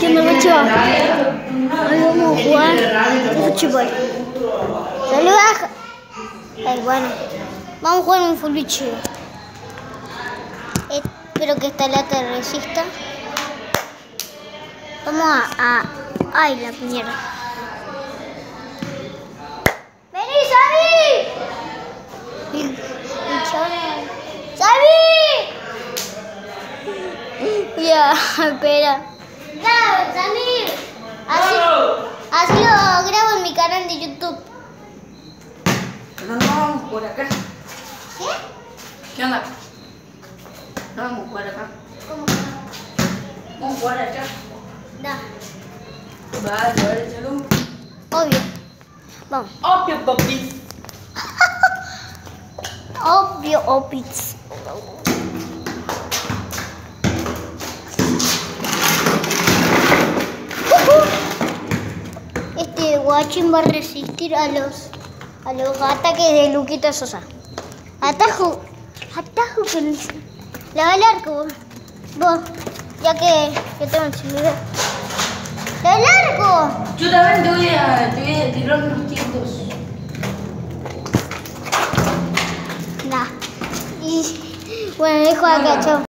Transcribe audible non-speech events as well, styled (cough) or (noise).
¿Qué onda, Lucho? Hoy vamos a jugar fútbol. Saluda. Ay, bueno. Vamos a jugar un full bicho. Espero que esta lata resista. Vamos a, a... Ay, la mierda. ¡Vení, Sabi! ¡Sabi! (laughs) Ya, (laughs) espera. Así, así lo grabo en mi canal de YouTube. No, no jugar acá. ¿Qué? ¿Qué onda? No vamos jugar acá. ¿Cómo? Vamos jugar acá. Da. Vale, vale, chalo. Obvio. Vamos. Obvio, papi. (laughs) Obvio, opits. Guachín va a resistir a los a los ataques de Luquita Sosa. Atajo, atajo con le va el arco. Vos, ya que, que tengo el celular. ¡Le va el arco! Yo también te voy a, te voy a tirar unos tientos. Nah. Y (laughs) bueno, dejo acá, chao.